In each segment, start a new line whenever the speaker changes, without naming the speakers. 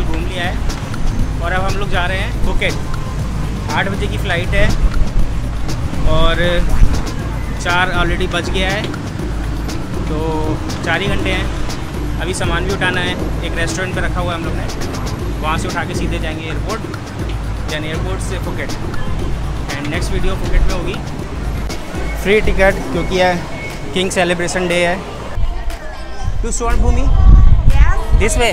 World घूम लिया है। और अब हम लोग जा रहे हैं फुकेट आठ बजे की फ़्लाइट है। और चार ऑलरेडी बज गया है। तो चार ही घंटे हैं। अभी सामान भी उठाना है। एक रेस्टोरेंट पर रखा हुआ है हम लोग ने। वहाँ से उठा के सीधे जाएँगे एयरपोर्ट यानी एयरपोर्ट से Phuket and next video Phuket में होगी। फ्री टिकट क्योंकि यह किंग सेलिब्रेशन डे है। To Suvarnabhumi this way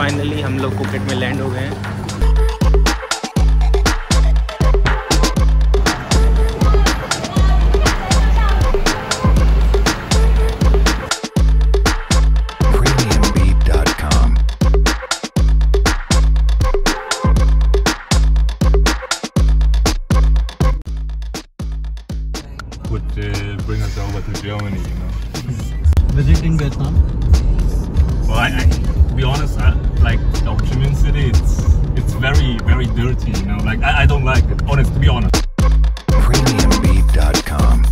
finally हम लोग फुकेट में लैंड हो गए हैं
premiumbeat.com.
would uh, bring us over to Germany, you know.
visiting Vietnam.
Well, I, I, to be honest, I, like Ho Chi Minh City, it's it's very very dirty, you know. Like I, I don't like it. Honest, to be honest.
premiumbeat.com.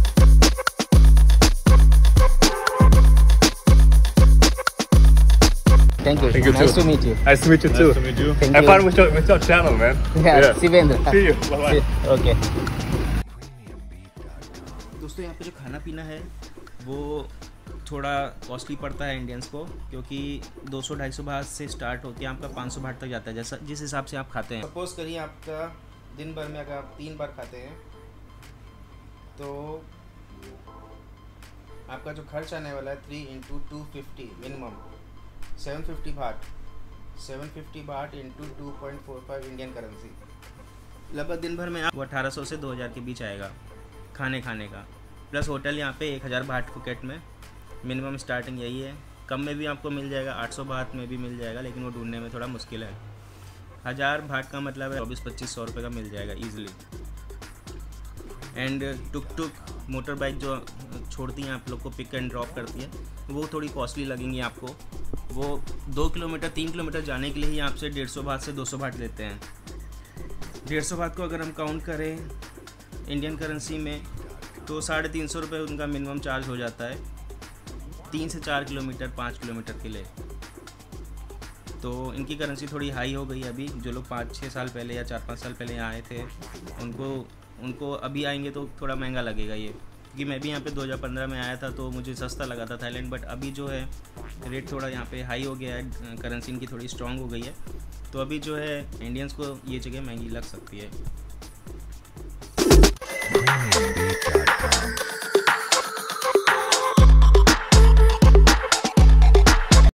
Thank you
Thank you
nice
too.
To meet you
Nice to meet you too.
Thank
Have
you.
fun with your with your channel, man.
Shivendra
See you. Bye bye.
Okay दोस्तों यहाँ पे जो खाना पीना है वो थोड़ा costly पड़ता है इंडियंस को क्योंकि 200-250 बात से स्टार्ट होती है आपका 500 बात तक जाता है जैसा जिस हिसाब से आप खाते हैं। सपोज़ करिए आपका दिन भर में अगर आप तीन बार खाते हैं तो आपका जो खर्च आने वाला है three into two fifty minimum seven fifty baht seven fifty baht into two point four five Indian currency लगभग दिन भर में आप अठारह सौ से दो हज़ार के बीच आएगा खाने खाने का। प्लस होटल यहाँ पे एक हज़ार भाट फुकेट में। मिनिमम स्टार्टिंग यही है। कम में भी आपको मिल जाएगा, आठ सौ भाट में भी मिल जाएगा, लेकिन वो ढूँढने में थोड़ा मुश्किल है। हज़ार भाट का मतलब है चौबीस, पच्चीस, सौ रुपये का मिल जाएगा easily and tuk tuk motor bike जो छोड़ती हैं आप लोग को पिक एंड ड्रॉप करती है, वो थोड़ी कॉस्टली लगेंगी आपको। वो दो किलोमीटर, तीन किलोमीटर जाने के लिए ही आपसे डेढ़ सौ भाट से दो सौ भाट लेते हैं। डेढ़ सौ भाट को अगर हम काउंट करें इंडियन करेंसी में तो साढ़े तीन सौ रुपये उनका मिनिमम चार्ज हो जाता है। तीन से चार किलोमीटर, पाँच किलोमीटर के लिए। तो इनकी करेंसी थोड़ी हाई हो गई अभी। जो लोग पाँच छः साल पहले या चार, पाँच साल पहले यहाँ आए थे, उनको उनको अभी आएँगे तो थोड़ा महँगा लगेगा ये। क्योंकि मैं भी यहाँ पे 2015 में आया था तो मुझे सस्ता लगा था थाईलैंड बट अभी जो है रेट थोड़ा यहाँ पे हाई हो गया है। करेंसी इनकी थोड़ी स्ट्रांग हो गई है। तो अभी जो है इंडियंस को ये जगह महँगी लग सकती है.